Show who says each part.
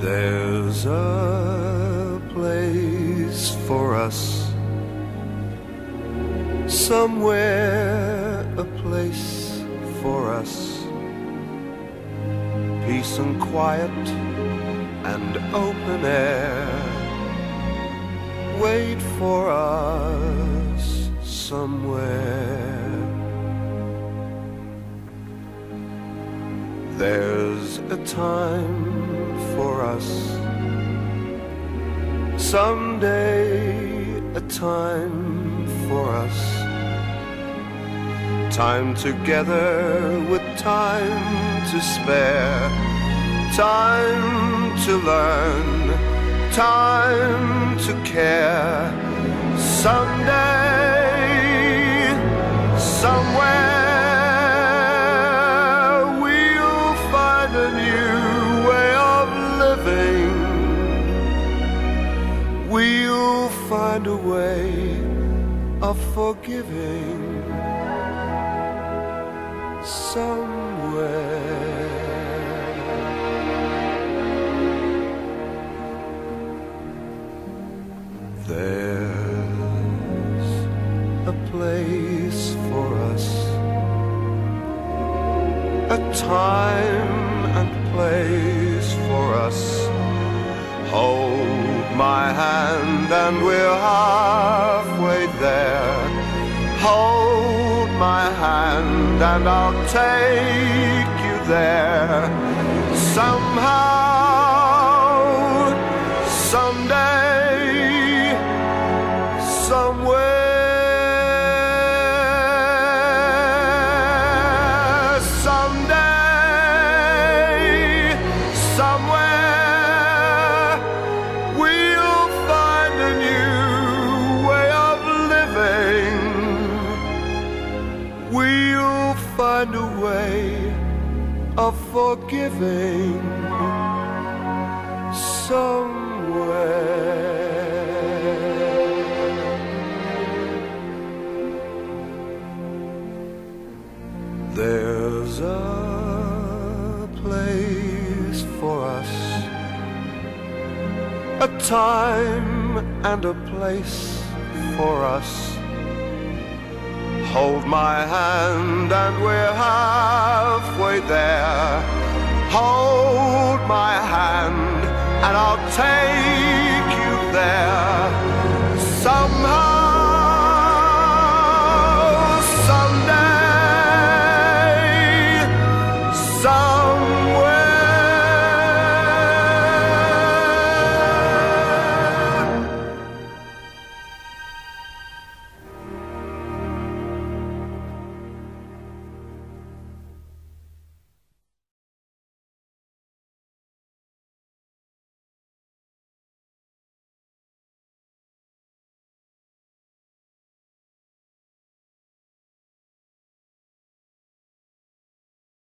Speaker 1: There's a place for us somewhere, a place for us. Peace and quiet and open air wait for us somewhere. There's a time for us. Someday, a time for us. Time together with time to spare. Time to learn. Time to care. Someday, find a way of forgiving somewhere. There's a place for us, a time and I'll take you there. Somehow, someday, somewhere, find a way of forgiving somewhere. There's a place for us, a time and a place for us. Hold my hand and we're halfway there. Hold my hand and I'll take you there.